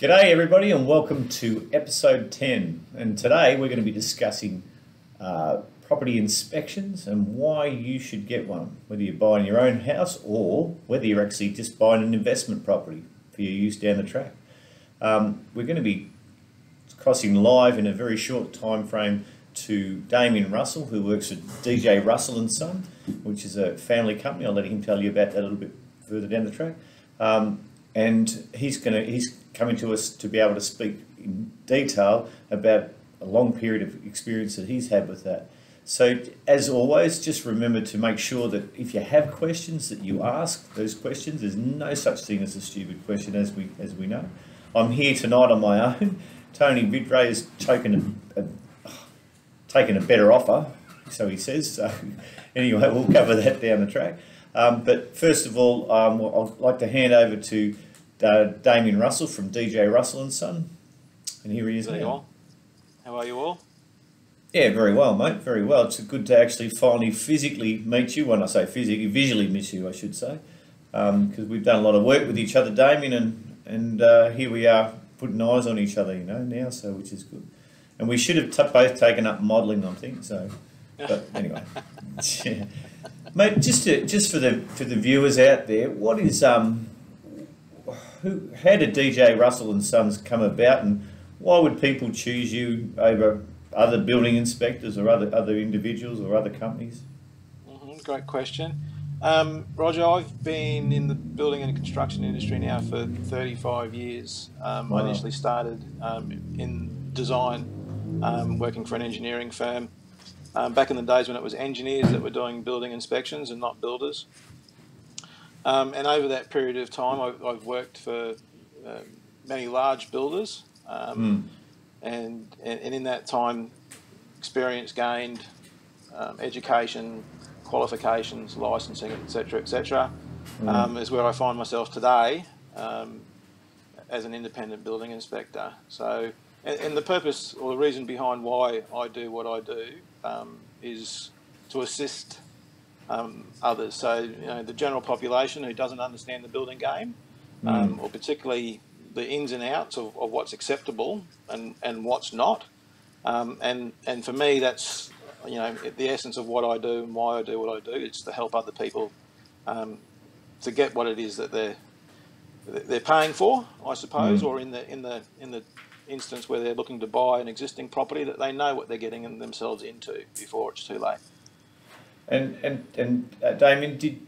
G'day, everybody, and welcome to episode 10. And today we're going to be discussing uh, property inspections and why you should get one, whether you're buying your own house or whether you're actually just buying an investment property for your use down the track. Um, we're going to be crossing live in a very short time frame to Damion Russell, who works at DJ Russell and Son, which is a family company. I'll let him tell you about that a little bit further down the track. Um, and he's going to he's coming to us to be able to speak in detail about a long period of experience that he's had with that. So as always, just remember to make sure that if you have questions that you ask those questions. There's no such thing as a stupid question, as we as we know. I'm here tonight on my own. Tony Vidray has taken a, a, taken a better offer, so he says. So anyway, we'll cover that down the track. Um, but first of all, um, I'd like to hand over to uh, Damion Russell from DJ Russell and Son. And here he is you now. How are you all? Yeah, very well, mate. Very well. It's good to actually finally physically meet you. When I say physically, visually meet you, I should say, because we've done a lot of work with each other, Damion, and and uh, here we are putting eyes on each other, you know, now. So which is good. And we should have t- both taken up modelling, I think. So, but anyway, yeah. Mate. Just to, just for the for the viewers out there, what is um, who? How did DJ Russell and Sons come about, and why would people choose you over other building inspectors or other other individuals or other companies? hmm great question. Um, Roger, I've been in the building and construction industry now for 35 years. Um, Wow. I initially started um, in design, um, working for an engineering firm. Um, back in the days when it was engineers that were doing building inspections and not builders. Um, and over that period of time, I've, I've worked for uh, many large builders. Um, and, and and in that time, experience gained, um, education, qualifications, licensing, etc., etc., um, is where I find myself today um, as an independent building inspector. So, and, and the purpose or the reason behind why I do what I do um, is to assist um, others. So, you know, the general population who doesn't understand the building game, um, or particularly the ins and outs of, of what's acceptable and, and what's not. Um, and, and for me, that's, you know, the essence of what I do and why I do what I do. It's to help other people um, to get what it is that they're, they're paying for, I suppose, or in the, in, the, in the instance where they're looking to buy an existing property that they know what they're getting themselves into before it's too late. And and and uh, Damion, did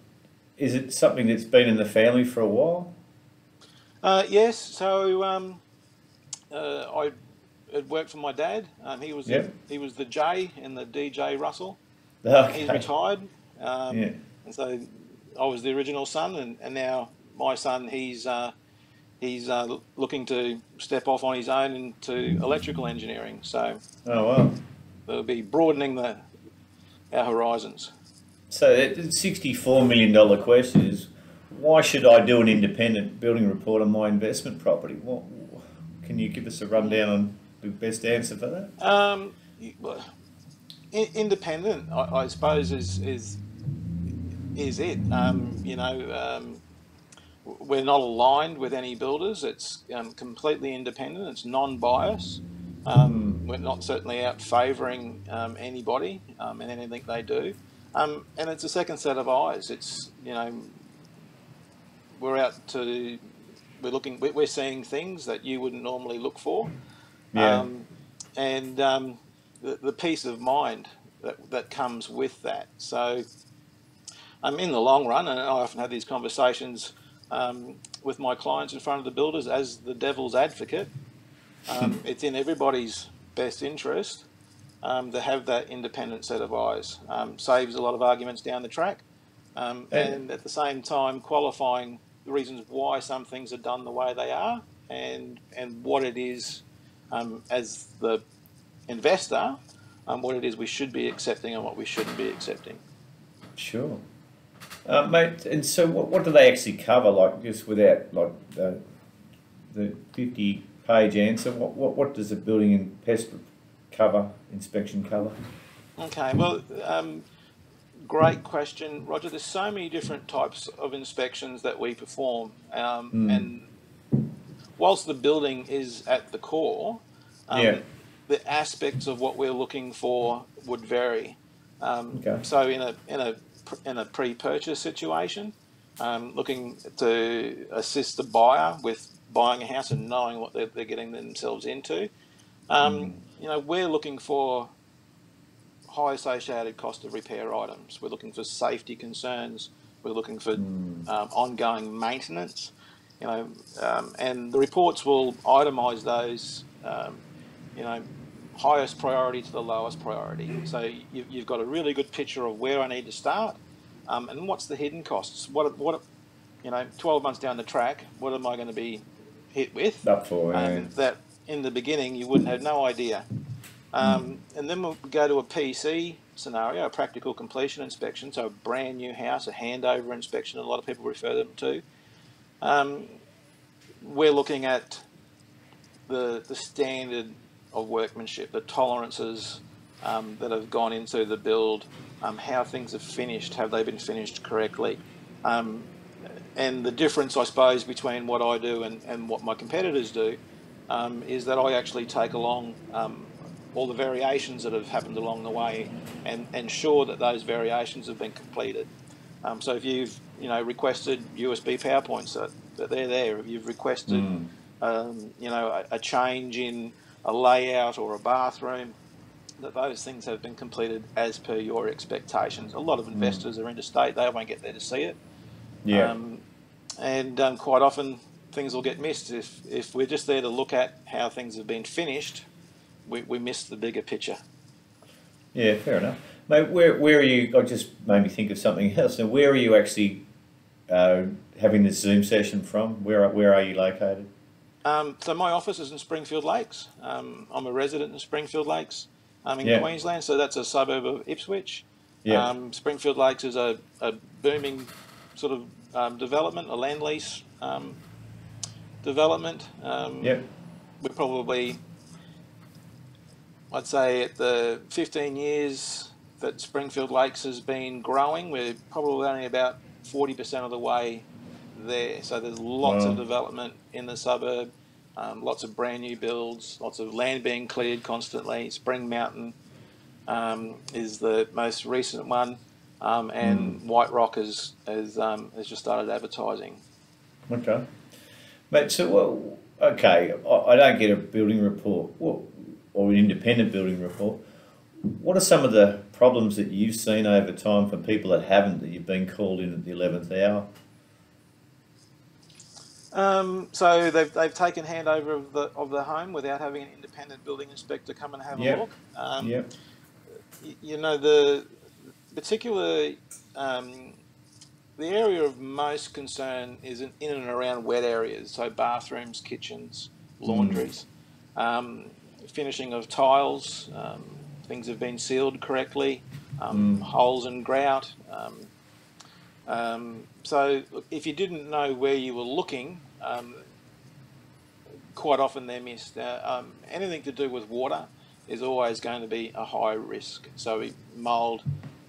is it something that's been in the family for a while? Uh, yes, so um, uh, I had worked for my dad. Um, he was Yep. the, he was the J in the DJ Russell. Okay. He's retired, um, Yeah. and so I was the original son, and, and now my son he's uh, he's uh, looking to step off on his own into electrical engineering. So Oh well. they'll be broadening the our horizons. So the sixty-four million dollar question is, why should I do an independent building report on my investment property? What can you give us a rundown on the best answer for that? Um, independent, I, I suppose, is is is it. Um, you know, um, we're not aligned with any builders. It's um, completely independent. It's non-bias. Um, we're not certainly out favouring um, anybody um, and anything they do. Um, and it's a second set of eyes. It's you know, we're out to we're looking we're seeing things that you wouldn't normally look for. Yeah. Um, and um, the, the peace of mind that, that comes with that. So, um, in the long run, and I often have these conversations um, with my clients in front of the builders as the devil's advocate. Um, it's in everybody's best interest um, to have that independent set of eyes. Um, saves a lot of arguments down the track, um, and at the same time qualifying the reasons why some things are done the way they are, and and what it is um, as the investor, um, what it is we should be accepting and what we shouldn't be accepting. Sure. Uh, mate, and so what, what do they actually cover? Like just without like the the fifty page answer, what, what what does a building and pest cover inspection cover? Okay, well, um, great question, Roger. There's so many different types of inspections that we perform, um, Mm. and whilst the building is at the core, um, Yeah. the aspects of what we're looking for would vary. Um, Okay. So in a in a in a pre-purchase situation, um, looking to assist the buyer with buying a house and knowing what they're, they're getting themselves into, um, you know, we're looking for high associated cost of repair items. We're looking for safety concerns. We're looking for um, ongoing maintenance. You know, um, and the reports will itemise those. Um, you know, highest priority to the lowest priority. So you, you've got a really good picture of where I need to start, um, and what's the hidden costs. What what you know, 12 months down the track, what am I going to be hit with? Up for um, that in the beginning you wouldn't have no idea. Um, and then we'll go to a PC scenario, a practical completion inspection, so a brand new house, a handover inspection, a lot of people refer them to. Um, we're looking at the, the standard of workmanship, the tolerances um, that have gone into the build, um, how things have finished, have they been finished correctly? Um, and the difference, I suppose, between what I do and, and what my competitors do um, is that I actually take along um, all the variations that have happened along the way and ensure that those variations have been completed. Um, so if you've you know requested USB PowerPoints that, that they're there, if you've requested um, you know a, a change in a layout or a bathroom, that those things have been completed as per your expectations. A lot of investors are interstate; they won't get there to see it. yeah. Um, and um, quite often things will get missed if, if we're just there to look at how things have been finished. We, we miss the bigger picture. Yeah, fair enough. Mate, where, where are you? I just made me think of something else. Now, where are you actually uh, having this Zoom session from? Where, where are you located? Um, so my office is in Springfield Lakes. Um, I'm a resident in Springfield Lakes um, in Yeah. Queensland, so that's a suburb of Ipswich. Yeah. Um, Springfield Lakes is a, a booming sort of um, development, a land lease um, development. Um, Yep. we're probably, I'd say, at the 15 years that Springfield Lakes has been growing, we're probably only about 40% of the way there. So there's lots Wow. of development in the suburb, um, lots of brand new builds, lots of land being cleared constantly. Spring Mountain um, is the most recent one, um, and White Rock has, has, um, has just started advertising. Okay. Mate, so, well, okay, I, I don't get a building report well, or an independent building report. What are some of the problems that you've seen over time from people that haven't, that you've been called in at the 11th hour? Um, so they've, they've taken handover of the of the home without having an independent building inspector come and have Yep. a look. Um, Yep. You know the particular um, the area of most concern is in, in and around wet areas, so bathrooms, kitchens, laundries, um, finishing of tiles. Um, things have been sealed correctly, um, holes and grout. Um, um, so look, if you didn't know where you were looking, um, quite often they're missed. Uh, um, anything to do with water is always going to be a high risk. So mould,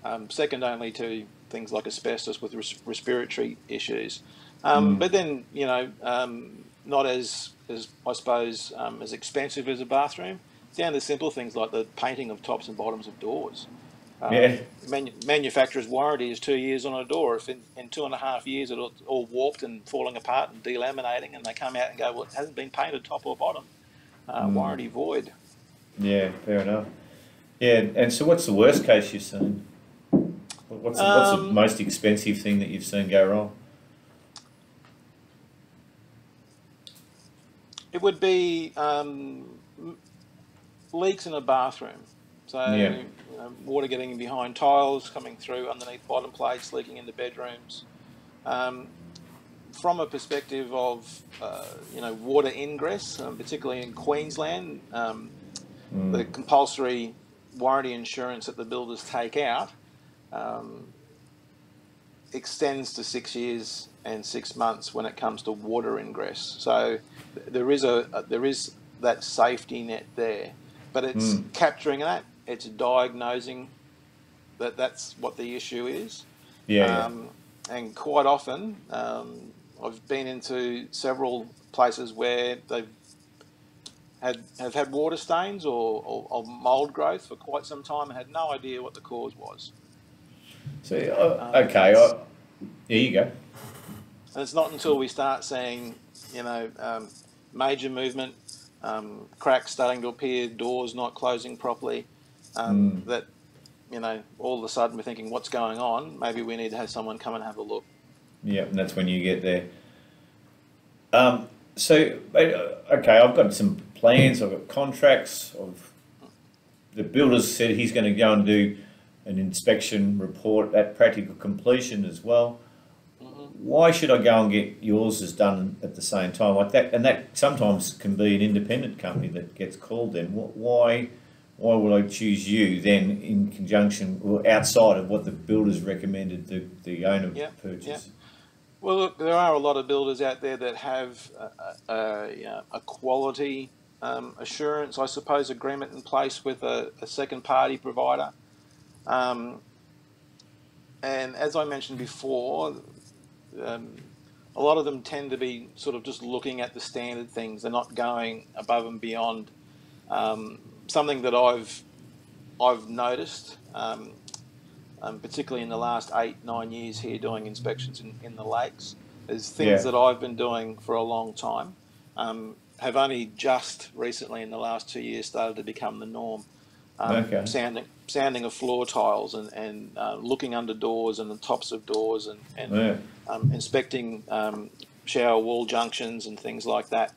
um, second only to things like asbestos with res- respiratory issues. Um, But then, you know, um, not as, as I suppose, um, as expensive as a bathroom, down to simple things like the painting of tops and bottoms of doors. Um, Yeah. manu- manufacturer's warranty is two years on a door. If in, in two and a half years it's all warped and falling apart and delaminating, and they come out and go, well, it hasn't been painted top or bottom, uh, warranty void. Yeah, fair enough. Yeah, and so what's the worst case you've seen? What's the, what's the Um, most expensive thing that you've seen go wrong? It would be um, leaks in a bathroom. So Yeah. you know, water getting in behind tiles, coming through underneath bottom plates, leaking into bedrooms. Um, from a perspective of uh, you know water ingress, um, particularly in Queensland, um, the compulsory warranty insurance that the builders take out um, extends to six years and six months when it comes to water ingress. So th- there is a, a there is that safety net there, but it's Mm. capturing that. It's diagnosing that that's what the issue is. Yeah. Um, and quite often, um, I've been into several places where they've had have had water stains or, or, or mold growth for quite some time and had no idea what the cause was. So uh, okay, uh, there you go. And it's not until we start seeing, you know, um, major movement, um, cracks starting to appear, doors not closing properly, um, mm. that, you know, all of a sudden we're thinking, what's going on? Maybe we need to have someone come and have a look. Yeah, and that's when you get there. Um, so, uh, okay, I've got some plans, I've got contracts. Of the builder's said he's going to go and do an inspection report at practical completion as well. Mm-hmm. Why should I go and get yours as done at the same time like that? And that sometimes can be an independent company that gets called. Then why? Why would I choose you then in conjunction or outside of what the builders recommended the, the owner yep, purchase? Well, look, there are a lot of builders out there that have a, a, a quality um, assurance, I suppose, agreement in place with a, a second party provider. Um, and as I mentioned before, um, a lot of them tend to be sort of just looking at the standard things. They're not going above and beyond. Um, something that I've I've noticed um, um, particularly in the last eight, nine years here doing inspections in, in the lakes, is things yeah. that I've been doing for a long time um, have only just recently in the last two years started to become the norm. Um, okay. Sounding, sounding of floor tiles and, and uh, looking under doors and the tops of doors and, and yeah. Um, inspecting um, shower wall junctions and things like that.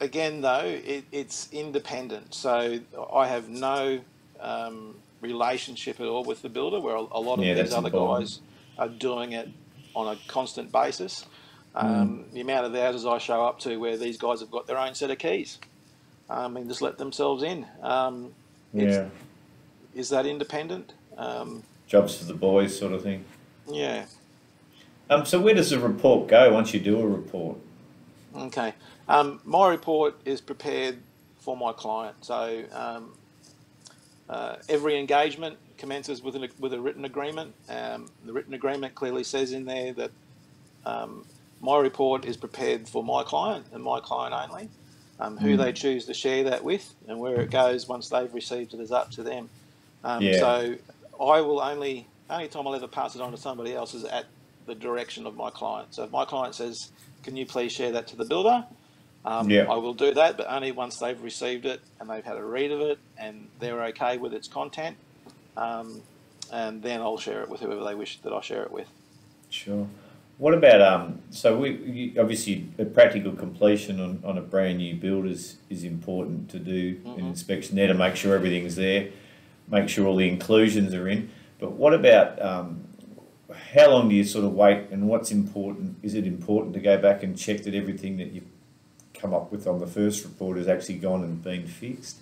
Again, though, it, it's independent, so I have no um, relationship at all with the builder, where a, a lot of yeah, these other important. guys are doing it on a constant basis. Um, mm. The amount of houses I show up to where these guys have got their own set of keys um, and just let themselves in. Um, yeah. Is that independent? Um, Jobs for the boys, sort of thing. Yeah. Um, so where does the report go once you do a report? Okay. Um, my report is prepared for my client. So um, uh, every engagement commences with, an, with a written agreement. Um, the written agreement clearly says in there that um, my report is prepared for my client and my client only. Um, who mm. they choose to share that with and where it goes once they've received it is up to them. Um, yeah. So I will only, only time I'll ever pass it on to somebody else is at the direction of my client. So if my client says, can you please share that to the builder? Um, yeah. I will do that, but only once they've received it and they've had a read of it and they're okay with its content. Um, and then I'll share it with whoever they wish that I share it with. Sure. What about um? So we obviously a practical completion on, on a brand new build is, is important to do mm-hmm. an inspection there to make sure everything's there, make sure all the inclusions are in. But what about um, how long do you sort of wait, and what's important? Is it important to go back and check that everything that you've come up with on the first report has actually gone and been fixed.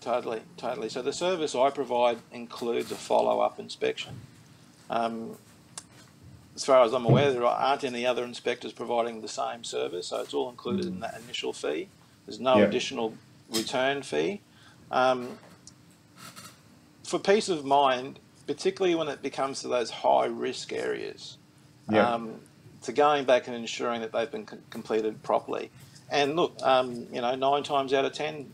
Totally, totally. So the service I provide includes a follow-up inspection. Um, as far as I'm aware, there aren't any other inspectors providing the same service, so it's all included in that initial fee. There's no yep. additional return fee. Um, for peace of mind, particularly when it becomes to those high risk areas, yep. um, to going back and ensuring that they've been completed properly. And look, um, you know, nine times out of ten,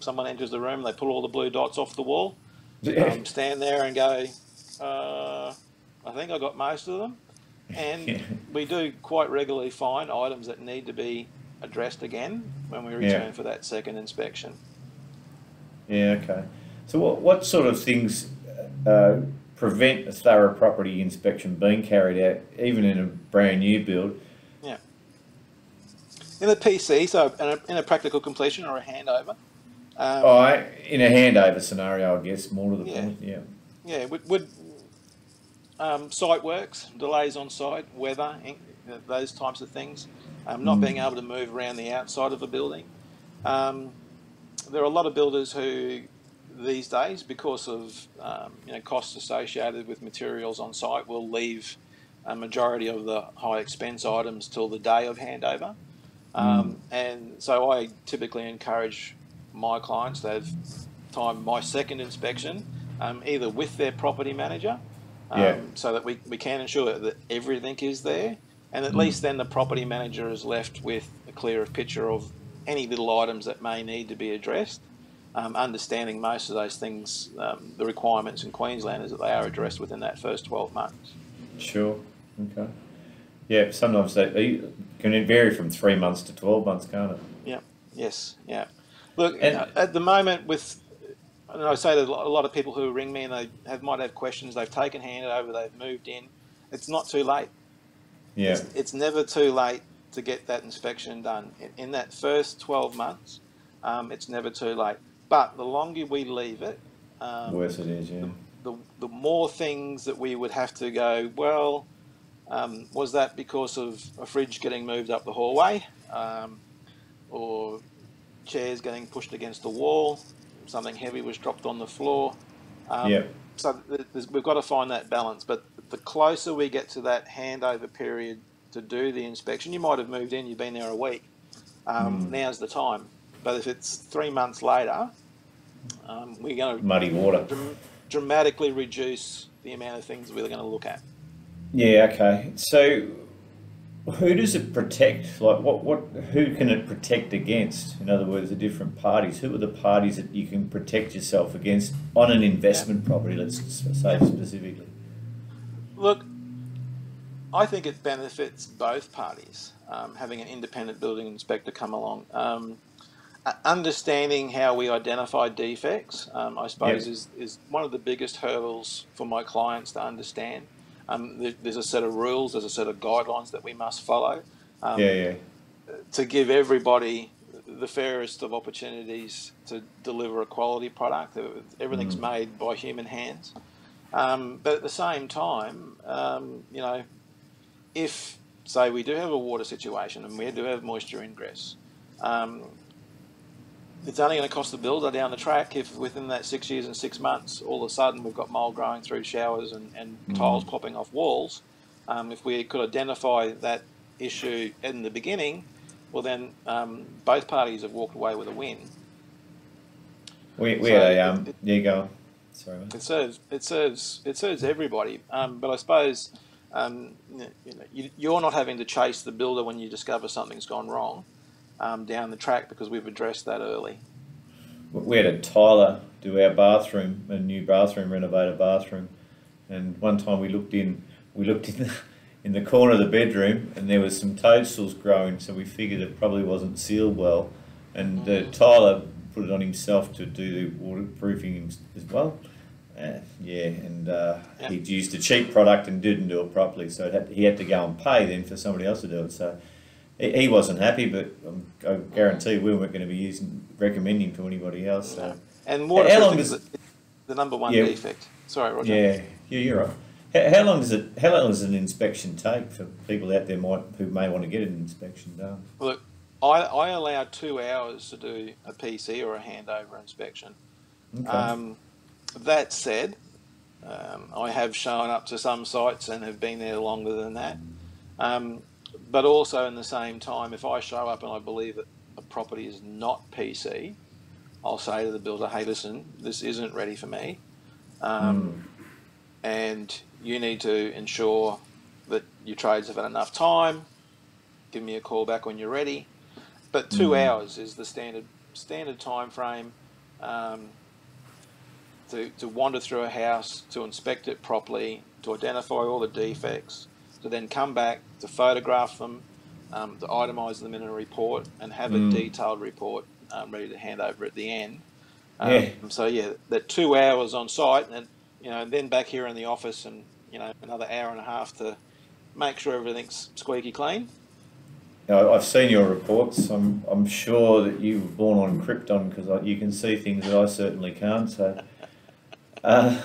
someone enters the room, they pull all the blue dots off the wall, um, stand there and go, uh, I think I got most of them. And we do quite regularly find items that need to be addressed again when we return yeah. for that second inspection. Yeah, okay. So, what, what sort of things uh, prevent a thorough property inspection being carried out, even in a brand new build? In a PC, so in a, in a practical completion or a handover. Um, oh, in a handover scenario, I guess more to the yeah. point. Yeah. Yeah. Would, would um, site works, delays on site, weather, those types of things, um, not mm. being able to move around the outside of a building. Um, there are a lot of builders who these days, because of um, you know costs associated with materials on site, will leave a majority of the high expense items till the day of handover. Um, mm. And so I typically encourage my clients to have time my second inspection um, either with their property manager um, Yeah. so that we, we can ensure that everything is there. And at Mm. least then the property manager is left with a clearer picture of any little items that may need to be addressed. Um, understanding most of those things, um, the requirements in Queensland is that they are addressed within that first 12 months. Sure. Okay. Yeah. Sometimes they, they can it vary from three months to twelve months, can't it? Yeah, yes, yeah. Look, And- uh, at the moment, with and I say that a lot of people who ring me and they have might have questions. They've taken handover, they've moved in. It's not too late. Yeah. It's, it's never too late to get that inspection done. In, in that first 12 months, um, it's never too late. But the longer we leave it, um, Worse it is. Yeah. the, the more things that we would have to go, well, um, was that because of a fridge getting moved up the hallway? Um, or chairs getting pushed against the wall? Something heavy was dropped on the floor? Um, yeah. so we've got to find that balance. But the closer we get to that handover period to do the inspection, you might have moved in, you've been there a week. Um, Mm. Now's the time. But if it's three months later, um, we're going to Muddy water. dram- dramatically reduce the amount of things we're going to look at. Yeah. Okay. So, who does it protect? Like, what? What? Who can it protect against? In other words, the different parties. Who are the parties that you can protect yourself against on an investment property? Let's say specifically. Look, I think it benefits both parties um, having an independent building inspector come along. Um, understanding how we identify defects, um, I suppose, Yep. is, is one of the biggest hurdles for my clients to understand. Um, there, there's a set of rules, there's a set of guidelines that we must follow um, yeah. Yeah. to give everybody the fairest of opportunities to deliver a quality product. Everything's Mm. made by human hands. Um, but at the same time, um, you know, if, say, we do have a water situation and we do have moisture ingress, um, it's only going to cost the builder down the track if within that six years and six months, all of a sudden we've got mold growing through showers and, and Mm. tiles popping off walls. Um, if we could identify that issue in the beginning, well, then um, both parties have walked away with a win. We we So had a it- um. it- Yeah. you Go. Sorry. It serves it serves it serves everybody. Um, but I suppose um, you know you, you're not having to chase the builder when you discover something's gone wrong um, down the track because we've addressed that early. We had a tiler do our bathroom, a new bathroom, renovated bathroom, and one time we looked in, we looked in the, in the corner of the bedroom, and there was some toadstools growing, so we figured it probably wasn't sealed well, and the tiler put it on himself to do the waterproofing as well. Uh, yeah, and uh, Yeah. he'd used a cheap product and didn't do it properly, so it had, he had to go and pay then for somebody else to do it. So he, wasn't happy, but um, I guarantee we weren't going to be using recommending to anybody else. So. And How long does- is the, the number one Yeah. defect. Sorry, Roger. Yeah, yeah, you're right. How, how long does it? How long does an inspection take for people out there might who may want to get an inspection done? Look, I, I allow two hours to do a PC or a handover inspection. Okay. Um, that said, um, I have shown up to some sites and have been there longer than that. Um, but also, in the same time, if I show up and I believe that a property is not PC, I'll say to the builder, "Hey, listen, this isn't ready for me, um, and you need to ensure that your trades have had enough time. Give me a call back when you're ready." But two Mm. hours is the standard standard time frame. Um, to, to wander through a house, to inspect it properly, to identify all the defects, to then come back, to photograph them, um, to itemise them in a report, and have Mm. a detailed report um, ready to hand over at the end. Um, Yeah. So yeah, that two hours on site, and you know, then back here in the office, and you know, another hour and a half to make sure everything's squeaky clean. Now, I've seen your reports. I'm I'm sure that you were born on Krypton because you can see things that I certainly can't. So, uh,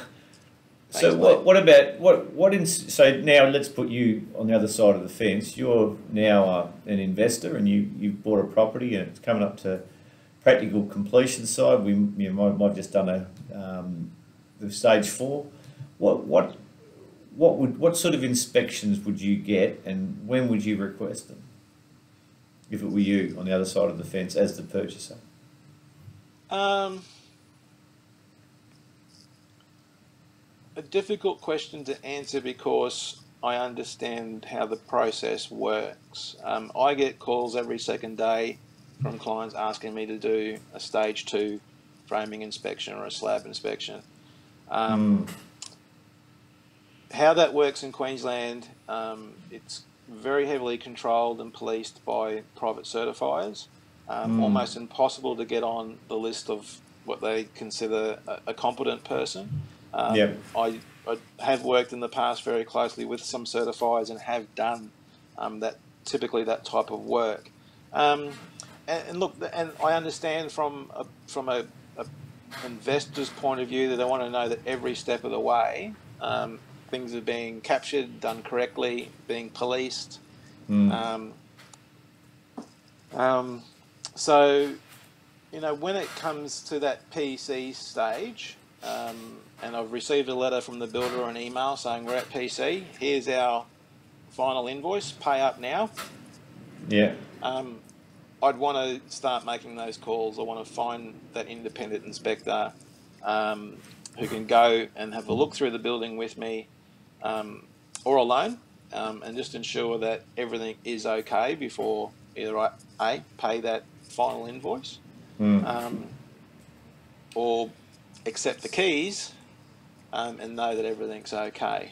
so what what about what what in, so now let's put you on the other side of the fence. You're now uh, an investor and you you bought a property and it's coming up to practical completion side. We you know, might, might have just done a um, the stage four. What what what would what sort of inspections would you get and when would you request them? If it were you on the other side of the fence as the purchaser. Um, a difficult question to answer because I understand how the process works. Um, I get calls every second day from clients asking me to do a stage two framing inspection or a slab inspection. Um, mm. How that works in Queensland, um, it's very heavily controlled and policed by private certifiers. Um, mm. Almost impossible to get on the list of what they consider a, a competent person. Um, yep. I, I, have worked in the past very closely with some certifiers and have done um, that typically that type of work. Um, and, and, look, and I understand from a, from a, a, investor's point of view that they want to know that every step of the way um, things are being captured, done correctly, being policed. Mm. Um, so, you know, when it comes to that PC stage, um, and I've received a letter from the builder or an email saying we're at PC. Here's our final invoice. Pay up now. Yeah. Um, I'd want to start making those calls. I want to find that independent inspector um, who can go and have a look through the building with me, um, or alone, um, and just ensure that everything is okay before either I a pay that final invoice, mm. or accept the keys um, and know that everything's okay.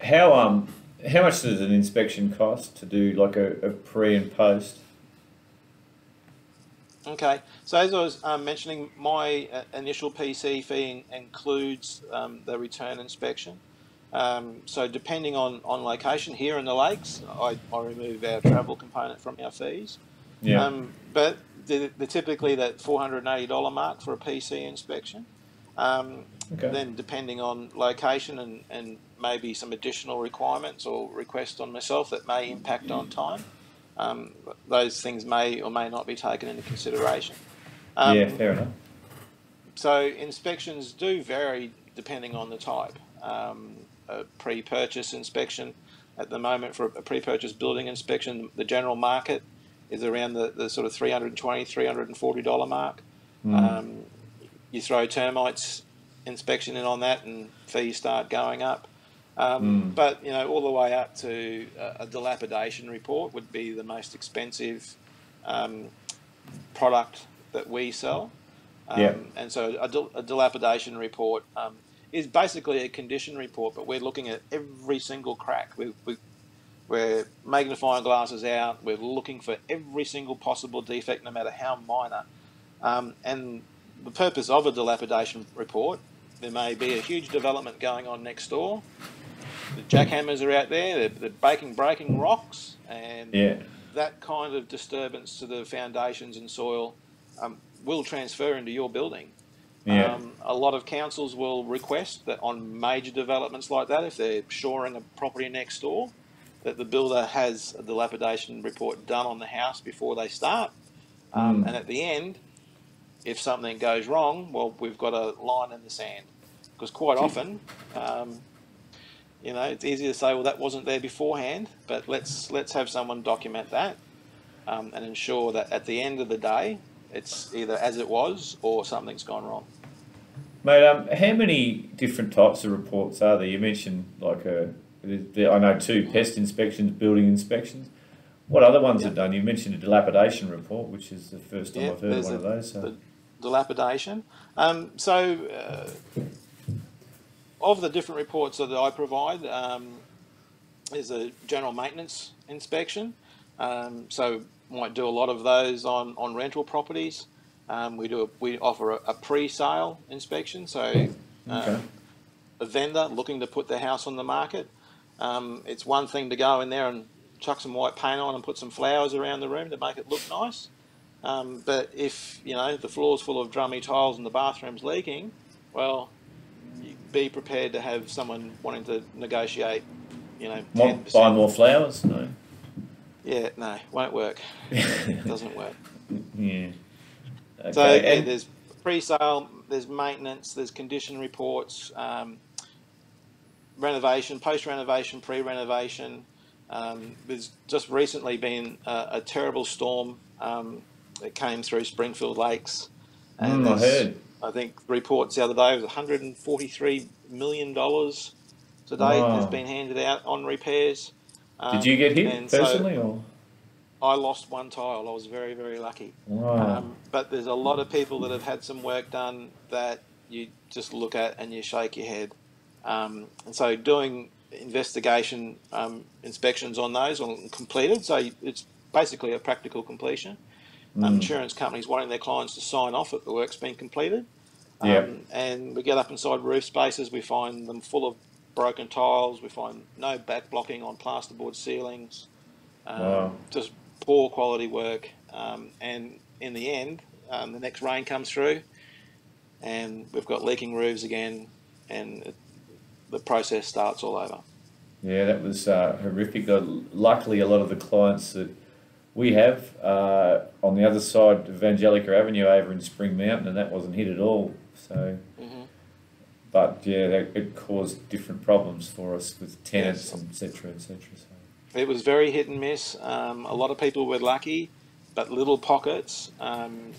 How um how much does an inspection cost to do like a, a pre and post? Okay, so as I was um, mentioning, my uh, initial PC fee in, includes um, the return inspection. Um, so depending on, on location, here in the lakes, I, I remove our travel component from our fees. Yeah. Um, but they're, they're typically that $480 mark for a PC inspection. Um, okay. Then, depending on location and, and maybe some additional requirements or requests on myself that may impact on time, um, those things may or may not be taken into consideration. Um, yeah, fair enough. So, inspections do vary depending on the type. Um, a pre purchase inspection at the moment for a pre purchase building inspection, the general market is around the, the sort of $320, $340 mark. Mm you throw termites inspection in on that, and fees start going up. Um, mm. But you know, all the way up to a, a dilapidation report would be the most expensive um, product that we sell. Um, yeah. And so a, dil- a dilapidation report um, is basically a condition report, but we're looking at every single crack. We, we, we're magnifying glasses out. We're looking for every single possible defect, no matter how minor. Um, and the purpose of a dilapidation report, there may be a huge development going on next door. The jackhammers are out there, they're, they're breaking, breaking rocks, and yeah. that kind of disturbance to the foundations and soil um, will transfer into your building. Yeah. Um, a lot of councils will request that on major developments like that, if they're shoring a property next door, that the builder has a dilapidation report done on the house before they start. Um, mm. And at the end, if something goes wrong, well, we've got a line in the sand. Because quite often, um, you know, it's easy to say, well, that wasn't there beforehand, but let's let's have someone document that um, and ensure that at the end of the day, it's either as it was or something's gone wrong. Mate, um, how many different types of reports are there? You mentioned like a, I know two pest inspections, building inspections. What other ones yep. are done? You mentioned a dilapidation report, which is the first time I've heard one a, of those. So. The, dilapidation. Um, so, uh, of the different reports that I provide, um, there's a general maintenance inspection. Um, so, might do a lot of those on, on rental properties. Um, we do a, we offer a, a, pre-sale inspection. So, um, okay. a vendor looking to put their house on the market. Um, it's one thing to go in there and chuck some white paint on and put some flowers around the room to make it look nice. Um, but if you know the floor's full of drummy tiles and the bathroom's leaking, well, be prepared to have someone wanting to negotiate. You know, Want, buy more flowers? No. Yeah, no, won't work. Doesn't work. Yeah. Okay. So yeah, there's pre-sale, there's maintenance, there's condition reports, um, renovation, post-renovation, pre-renovation. Um, there's just recently been a, a terrible storm um, that came through Springfield Lakes. And mm, I heard. I think reports the other day was 143 million dollars today Wow. has been handed out on repairs. Um, Did you get hit and so personally, or I lost one tile. I was very very lucky. wow? Um, but there's a lot of people that have had some work done that you just look at and you shake your head. Um, and so doing investigation um, inspections on those are completed. So it's basically a practical completion. Um, Mm. insurance companies wanting their clients to sign off that the work's been completed. Um. And we get up inside roof spaces, we find them full of broken tiles, we find no back blocking on plasterboard ceilings, um, Wow. just poor quality work. Um, and in the end, um, the next rain comes through, and we've got leaking roofs again, and it, the process starts all over. Yeah, that was uh, horrific. Uh, luckily, a lot of the clients that we have uh, on the other side of Angelica Avenue over in Spring Mountain, and that wasn't hit at all. So, hmm but yeah, that, it caused different problems for us with tenants Yes. and et cetera, et cetera. So, It was very hit and miss. Um, a lot of people were lucky, but little pockets. Um,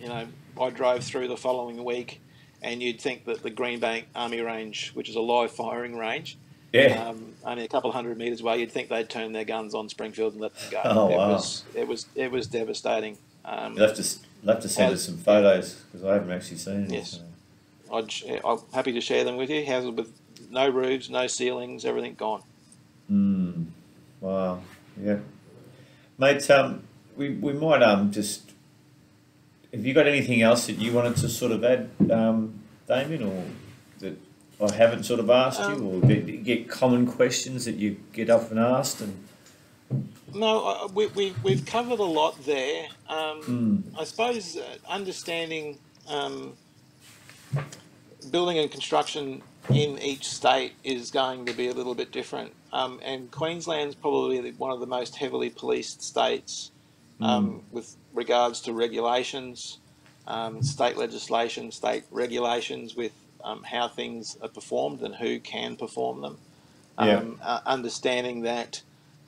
you know, I drove through the following week, and you'd think that the Greenbank Army Range, which is a live firing range, yeah, um, only a couple of hundred meters away, you'd think they'd turn their guns on Springfield and let them go. Oh, it wow. was it was it was devastating. Um, you'll have to you'll have to send us some photos because I haven't actually seen it. Yes. so. I'd, I'm happy to share them with you. Houses with no roofs, no ceilings, everything gone. Mm, wow. Yeah. Mate, um, we, we might um just have you got anything else that you wanted to sort of add, um, Damion, or I haven't sort of asked you, Um, or that you get common questions that you get up and asked and No, uh, we, we, we've covered a lot there. Um, mm, I suppose uh, understanding um, building and construction in each state is going to be a little bit different. Um, and Queensland's probably one of the most heavily policed states um, with regards to regulations, um, state legislation, state regulations with um, how things are performed and who can perform them. Yeah. Um, uh, understanding that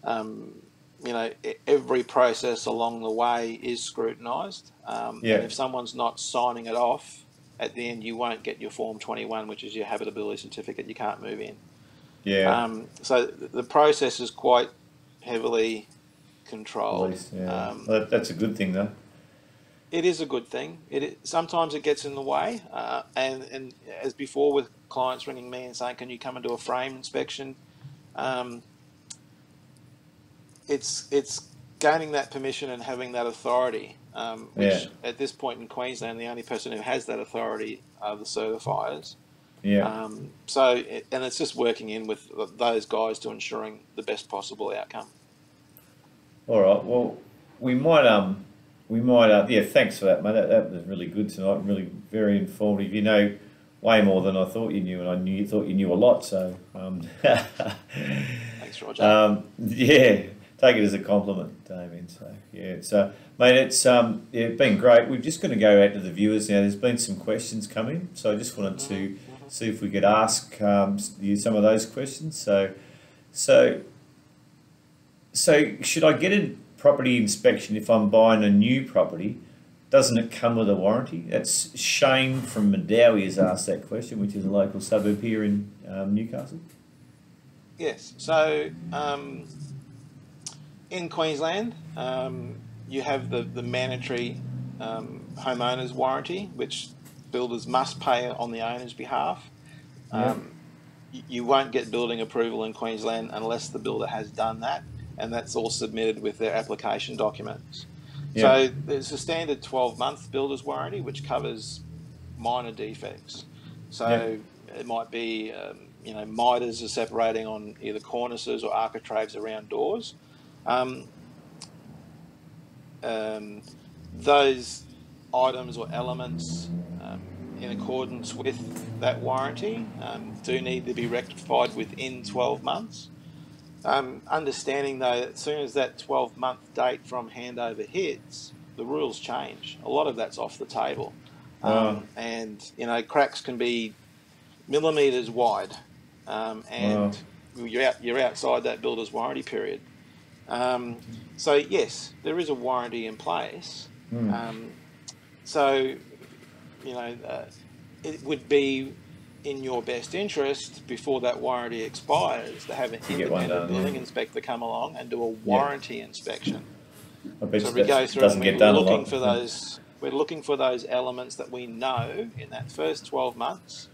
um, you know every process along the way is scrutinised, um, Yeah. if someone's not signing it off, at the end you won't get your Form 21, which is your habitability certificate. You can't move in. yeah, Um, so th- the process is quite heavily controlled. least, yeah. Um, Well, that, that's a good thing though. It is a good thing. It is, sometimes it gets in the way, uh, and and as before with clients ringing me and saying, "Can you come and do a frame inspection?" Um, it's it's gaining that permission and having that authority. Um, which Yeah. at this point in Queensland, the only person who has that authority are the certifiers. Yeah, Um, so, it, and it's just working in with those guys to ensuring the best possible outcome. all right. Well, we might um, we might uh, yeah. Thanks for that, mate. That, that was really good tonight. Really very informative. You know, way more than I thought you knew, and I knew thought you knew a lot. So um, Thanks, Roger. Um, yeah, take it as a compliment, Damion. So yeah, it's uh, mate, it's um, yeah, it's been great. We're just going to go out to the viewers now. There's been some questions coming, so I just wanted to see if we could ask um, you some of those questions. So, so, so should I get a property inspection if I'm buying a new property? Doesn't it come with a warranty? That's Shane from Madawi has asked that question, which is a local suburb here in um, Newcastle. Yes. So um, in Queensland, um, you have the, the mandatory um, homeowners warranty, which builders must pay on the owner's behalf. Yeah. Um, you won't get building approval in Queensland unless the builder has done that, and that's all submitted with their application documents. Yeah. So there's a standard 12 month builder's warranty, which covers minor defects. So it might be, um, you know, miters are separating on either cornices or architraves around doors. Um, um, those items or elements, um, in accordance with that warranty, um, do need to be rectified within 12 months. Um, understanding though, that as soon as that 12 month date from handover hits, the rules change. A lot of that's off the table. Um, Wow. And, you know, cracks can be millimetres wide. Um, and you're, out, you're outside that builder's warranty period. Um, so, yes, there is a warranty in place. Um, so, you know, uh, it would be in your best interest before that warranty expires to have an independent done, building yeah. inspector come along and do a warranty inspection. So we go through and we're looking for those. We're looking for those elements that we know in that first twelve months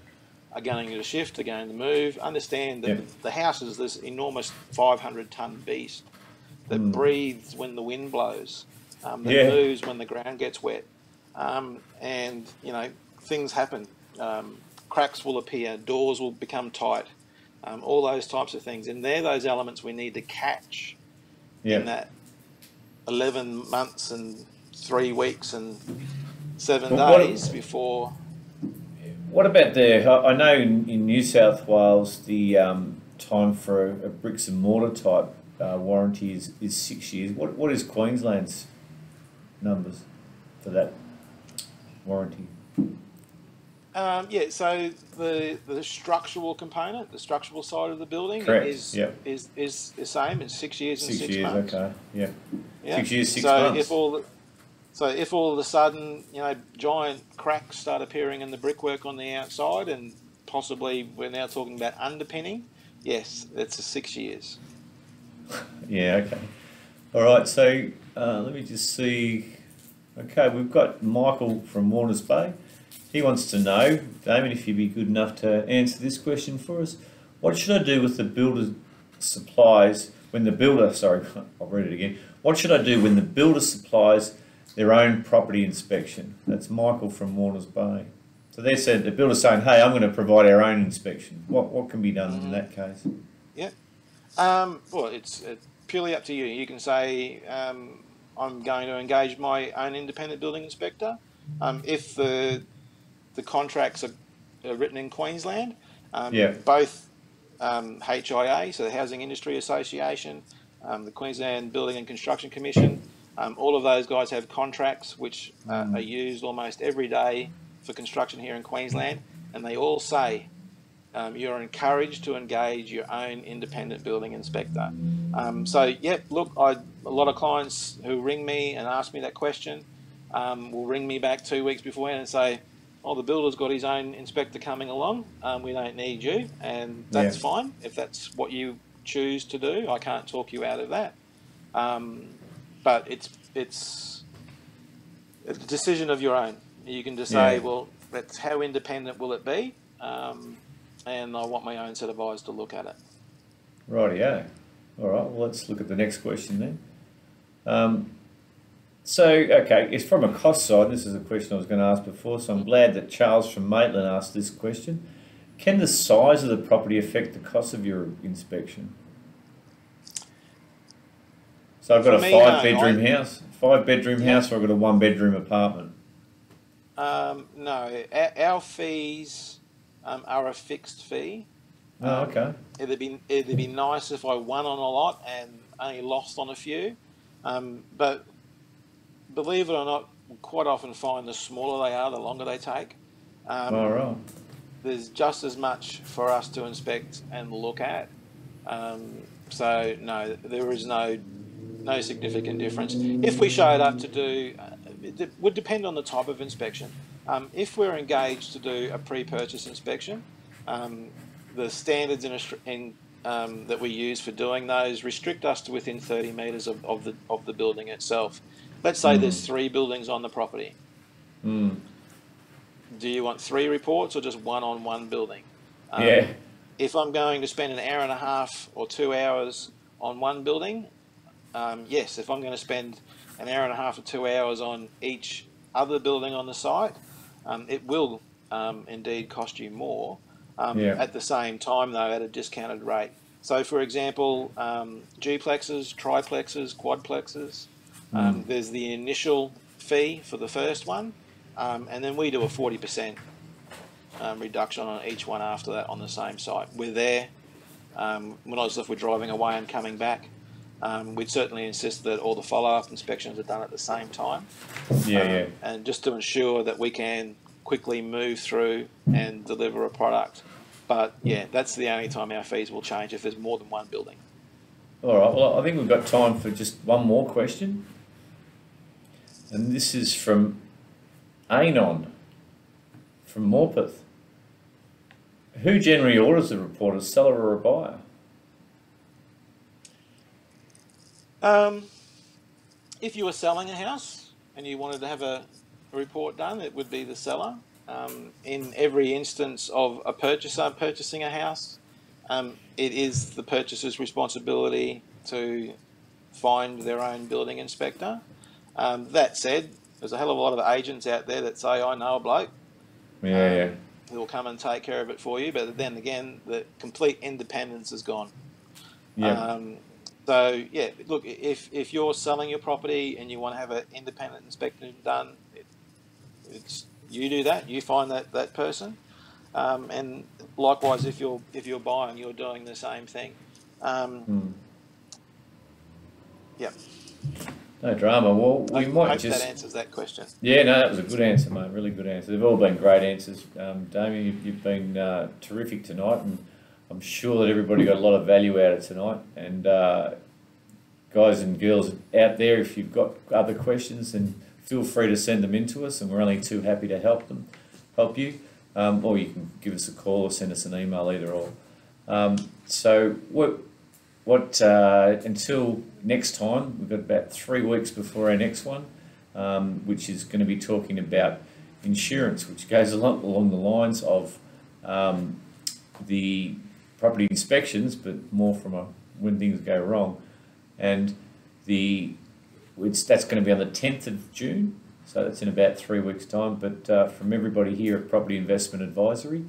are going to shift, are going to move. Understand that Yeah. the house is this enormous five hundred ton beast that Mm. breathes when the wind blows, um, that Yeah. moves when the ground gets wet, um, and you know things happen. Um, cracks will appear, doors will become tight, um, all those types of things, and they're those elements we need to catch Yeah. in that 11 months and three weeks and seven Well, what- days before. What about the? I I know in, in New South Wales the um, time for a, a bricks and mortar type uh, warranty is, is six years. What what is Queensland's numbers for that warranty? Um, yeah, so the the structural component, the structural side of the building Correct, is, yep. is is the same. It's six years and Six, six, years. months. Okay. Yeah. Yeah. Six years, six so months. if all the, so if all of a sudden you know giant cracks start appearing in the brickwork on the outside, and possibly we're now talking about underpinning, yes, it's a six years. Yeah, okay. All right, so uh, let me just see. Okay, we've got Michael from Warners Bay. He wants to know, Damion, if you'd be good enough to answer this question for us. What should I do with the builder's supplies when the builder, sorry, I'll read it again. What should I do when the builder supplies their own property inspection? That's Michael from Warners Bay. So they said, the builder's saying, hey, I'm going to provide our own inspection. What, what can be done in that case? Um, well, it's uh, purely up to you. You can say, um, I'm going to engage my own independent building inspector. Um, if the the contracts are, are written in Queensland, um, Yeah. both um, HIA, so the Housing Industry Association, um, the Queensland Building and Construction Commission, um, all of those guys have contracts which uh, Mm. are used almost every day for construction here in Queensland, and they all say um, you're encouraged to engage your own independent building inspector. Um, so, yep, look, I, a lot of clients who ring me and ask me that question um, will ring me back two weeks beforehand and say, oh, the builder's got his own inspector coming along. Um, we don't need you, and that's Yeah. fine if that's what you choose to do. I can't talk you out of that. Um, but it's it's a decision of your own. You can just say, well, that's how independent will it be? Um, and I want my own set of eyes to look at it. Rightio. All right, well, let's look at the next question then. Um, so, okay, it's from a cost side. This is a question I was going to ask before, so I'm glad that Charles from Maitland asked this question. Can the size of the property affect the cost of your inspection? So I've got For a five bedroom I- house, five bedroom Yeah. house, or I've got a one bedroom apartment. Um, no, our, our fees um, are a fixed fee. Oh, Um, okay. It'd be it'd be nice if I won on a lot and only lost on a few, um, but believe it or not, quite often find the smaller they are, the longer they take. Um, All right. There's just as much for us to inspect and look at. Um, so no, there is no no significant difference. If we showed up to do, uh, it would depend on the type of inspection. Um, if we're engaged to do a pre-purchase inspection, um, the standards in, in um, that we use for doing those restrict us to within 30 metres of, of the of the building itself. Let's say there's three buildings on the property. Mm. Do you want three reports or just one on one building? Um, yeah. If I'm going to spend an hour and a half or two hours on one building, um, yes. If I'm going to spend an hour and a half or two hours on each other building on the site, um, it will um, indeed cost you more. Um, Yeah. At the same time, though, at a discounted rate. So, for example, um, duplexes, triplexes, quadplexes. Um, there's the initial fee for the first one, um, and then we do a forty percent um, reduction on each one after that on the same site. We're there. Um, we're not as if we're driving away and coming back, um, we'd certainly insist that all the follow-up inspections are done at the same time. Yeah, Um, yeah. And just to ensure that we can quickly move through and deliver a product. But yeah, that's the only time our fees will change if there's more than one building. All right. Well, I think we've got time for just one more question. And this is from Anon from Morpeth. who generally orders the report, a seller or a buyer? Um, if you were selling a house and you wanted to have a, a report done, it would be the seller. Um, in every instance of a purchaser purchasing a house, um, it is the purchaser's responsibility to find their own building inspector. Um, that said, there's a hell of a lot of agents out there that say, I know a bloke Yeah, Um, yeah. who will come and take care of it for you. But then again, the complete independence is gone. Yeah. Um, so yeah, look, if if you're selling your property and you want to have an independent inspection done, it, it's you do that. You find that that person, um, and likewise, if you're if you're buying, you're doing the same thing. Um, Hmm. yeah, No drama. Well, we I might hope just. that answers that question. Yeah, no, that was a good answer, mate. Really good answer. They've all been great answers. Um, Damion, you've, you've been uh, terrific tonight, and I'm sure that everybody got a lot of value out of tonight. And uh, guys and girls out there, if you've got other questions, then feel free to send them in to us, and we're only too happy to help them, help you. Um, or you can give us a call or send us an email, either or. Um, so what? What uh, until next time? We've got about three weeks before our next one um, which is going to be talking about insurance, which goes along, along the lines of um, the property inspections, but more from a when things go wrong. And the that's going to be on the 10th of June, so that's in about three weeks' time. But uh, from everybody here at Property Investment Advisory,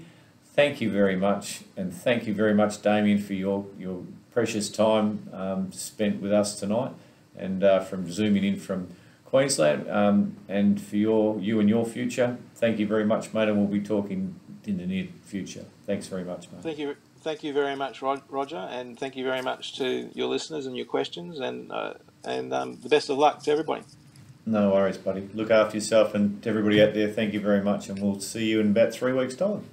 thank you very much, and thank you very much, Damion, for your, your precious time um, spent with us tonight, and uh, from zooming in from Queensland, um, and for your you and your future. Thank you very much, mate, and we'll be talking in the near future. Thanks very much, mate. Thank you, thank you very much, Roger, and thank you very much to your listeners and your questions, and uh, and um, the best of luck to everybody. No worries, buddy. Look after yourself, and to everybody out there, thank you very much, and we'll see you in about three weeks' time.